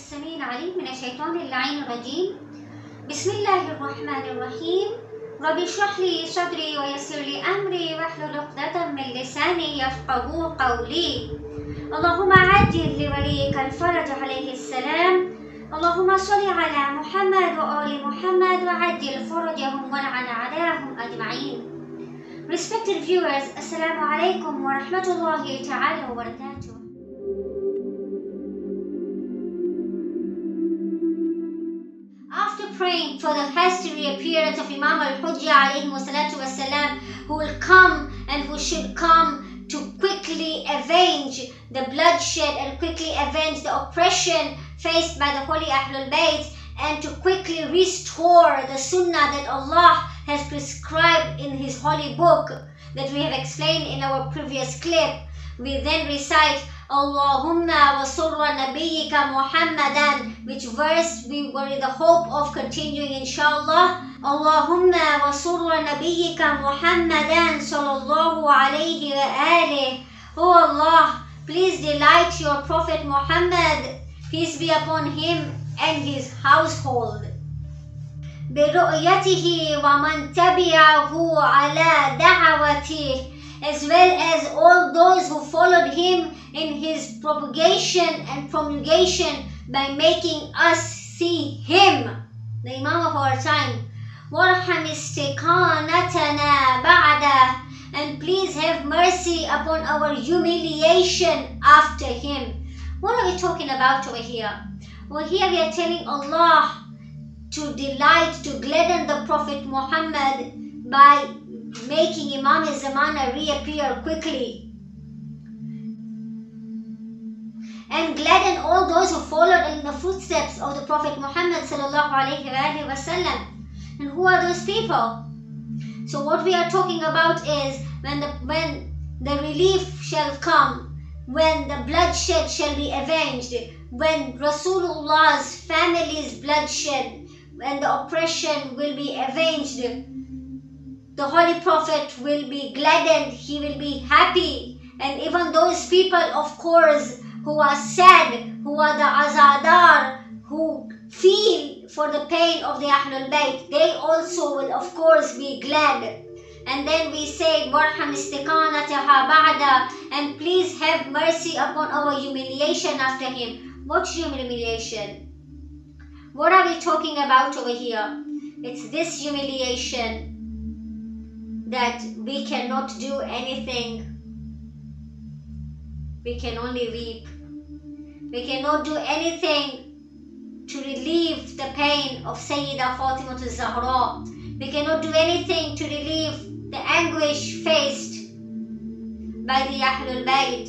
السميع العليم من الشيطان اللعين الرجيم. بسم الله الرحمن الرحيم. رب اشرح لي صدري ويسر لي أمري واحلل عقدة من لساني يفقه قولي. اللهم عجل لوليك الفرج عليه السلام. اللهم صل على محمد وآل محمد وعجل فرجهم ولعن عليهم أجمعين. Respected viewers, Assalamu alaikum wa rahmatullahi ta'ala wa barakatuh. Praying for the hasty reappearance of Imam al-Hujjah alayhi wassalam, who will come and who should come to quickly avenge the bloodshed and quickly avenge the oppression faced by the holy Ahlul Bayt and to quickly restore the sunnah that Allah has prescribed in His holy book that we have explained in our previous clip. We then recite Allahumma wa surra nabiyyika Muhammadan, which verse we were in the hope of continuing inshallah. Allahumma wa surra nabiyyika Muhammadan sallallahu alayhi wa alihi. Oh Allah, please delight your Prophet Muhammad, peace be upon him and his household. برؤيته ومن تبعه على دعوته as well as all those who followed him in his propagation and promulgation by making us see him, the Imam of our time. وارحم استقامتنا بعده and please have mercy upon our humiliation after him. What are we talking about over here? Well, here we are telling Allah to delight, to gladden the Prophet Muhammad by making Imam Zamana reappear quickly. And gladden all those who followed in the footsteps of the Prophet Muhammad wasallam. And who are those people? So what we are talking about is when the when the relief shall come, when the bloodshed shall be avenged, when Rasulullah's family's bloodshed when the oppression will be avenged. The Holy Prophet will be gladdened, he will be happy. And even those people, of course, who are sad, who are the azadar, who feel for the pain of the Ahlul Bayt, they also will, of course, be glad. And then we say, Warham istiqanataha ba'da, and please have mercy upon our humiliation after him. What humiliation? What are we talking about over here? It's this humiliation that we cannot do anything. We can only weep. We cannot do anything to relieve the pain of Sayyida Fatima Zahra. We cannot do anything to relieve the anguish faced by the Ahlul Bayt.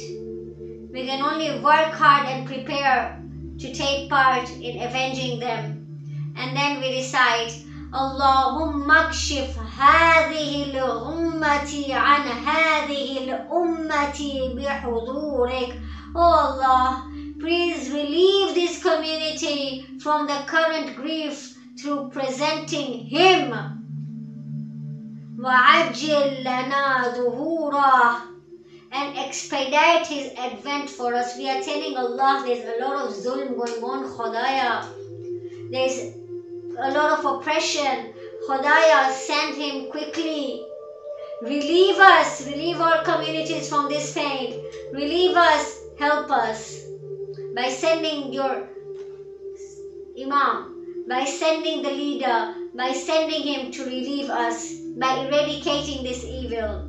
We can only work hard and prepare to take part in avenging them. And then we recite, Allahumma kshif هذه الأمة عن هذه الأمة بحضورك. Oh Allah, please relieve this community from the current grief through presenting Him. وعجل لنا ظهوره and expedite his advent for us. We are telling Allah there's a lot of zulm going on, Khodaya. There's a lot of oppression. Khodaya, send him quickly. Relieve us, relieve our communities from this pain. Relieve us, help us by sending your Imam, by sending the leader, by sending him to relieve us, by eradicating this evil.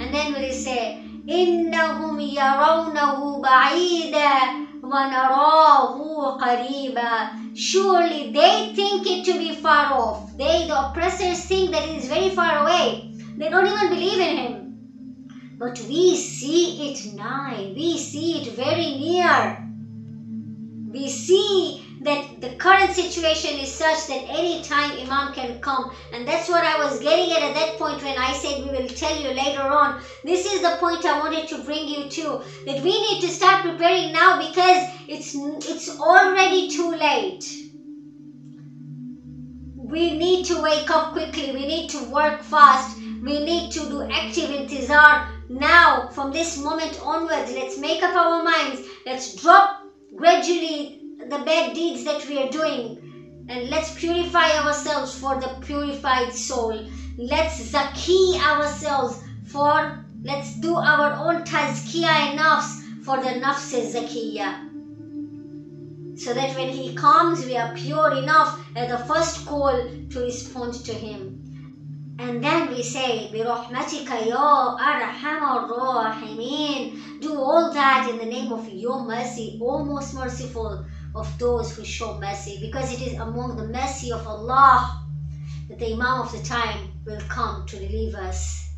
And then we say, إِنَّهُمْ يَرَوْنَهُ بَعِيدًا ونراه قريبا Surely they think it to be far off. They, the oppressors, think that it is very far away. They don't even believe in him. But we see it nigh. We see it very near. We see that the current situation is such that any time Imam can come. And that's what I was getting at at that point when I said we will tell you later on. This is the point I wanted to bring you to. That we need to start preparing now because it's, it's already too late. We need to wake up quickly. We need to work fast. We need to do active intizar now from this moment onwards. Let's make up our minds. Let's drop gradually the bad deeds that we are doing and let's purify ourselves for the purified soul. Let's zaki ourselves for let's do our own tazkiyah and nafs for the nafs zakiyah. So that when he comes, we are pure enough at the first call to respond to him. And then we say, بِرَحْمَتِكَ يَا أَرْحَمَ الرَّاحِمِينَ Do all that in the name of your mercy, O most merciful of those who show mercy. Because it is among the mercy of Allah that the Imam of the time will come to relieve us.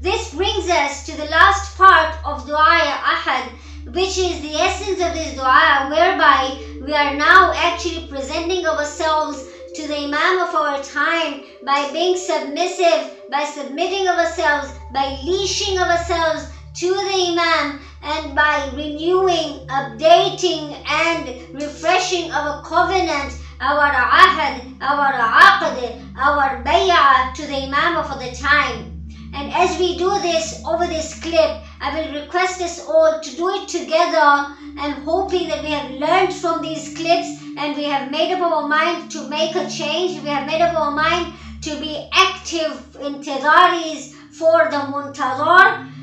This brings us to the last part of Dua Ahad, which is the essence of this dua, whereby we are now actually presenting ourselves to the Imam of our time by being submissive, by submitting ourselves, by leashing ourselves to the Imam, and by renewing, updating, and refreshing our covenant, our ahad, our aqd, our bay'ah to the Imam of the time. And as we do this over this clip, I will request us all to do it together and hoping that we have learned from these clips and we have made up our mind to make a change. We have made up our mind to be active in Tedaris for the Muntazar.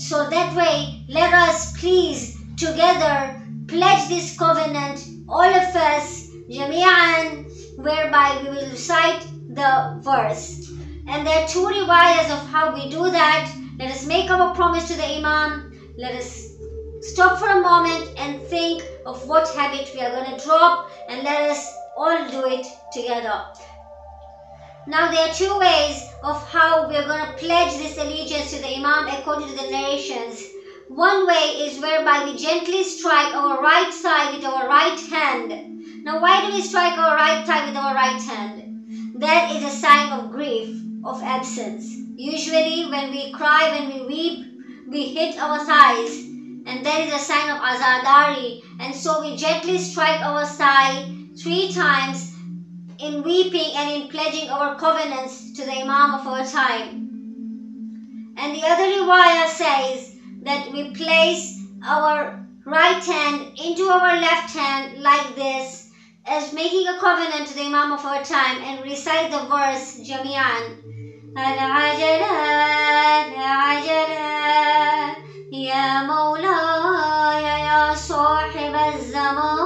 So that way, let us please together pledge this covenant, all of us, Jami'an, whereby we will recite the verse. And there are two riwayahs of how we do that. Let us make our promise to the Imam. Let us stop for a moment and think of what habit we are going to drop and let us all do it together. Now there are two ways of how we are going to pledge this allegiance to the Imam according to the narrations. One way is whereby we gently strike our right thigh with our right hand. Now why do we strike our right thigh with our right hand? That is a sign of grief of absence. Usually when we cry, when we weep, we hit our thighs and that is a sign of azadari and so we gently strike our thigh three times in weeping and in pledging our covenants to the Imam of our time. And the other riwayah says that we place our right hand into our left hand like this as making a covenant to the Imam of our time and recite the verse Jami'an. العجلة العجلة يا مولاي يا صاحب الزمان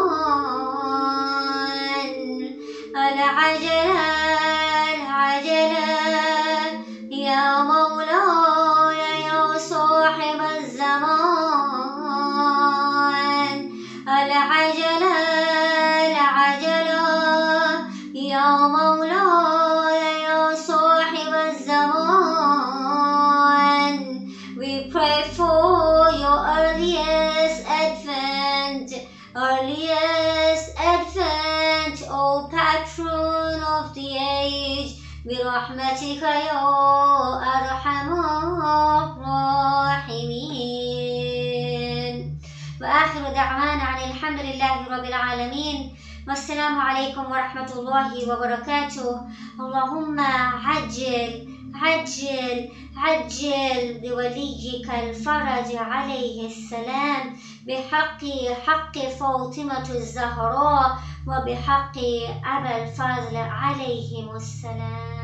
العجلة العجلة يا مولاي يا صاحب الزمان We pray for your earliest advent, earliest advent, O patron of the age, برحمتك يا أرحم دعوانا عن الحمد لله رب العالمين. والسلام عليكم ورحمة الله وبركاته. اللهم عجل عجل عجل بوليك الفرج عليه السلام. بحق حق فاطمة الزهراء وبحق أبا الفضل عليهم السلام.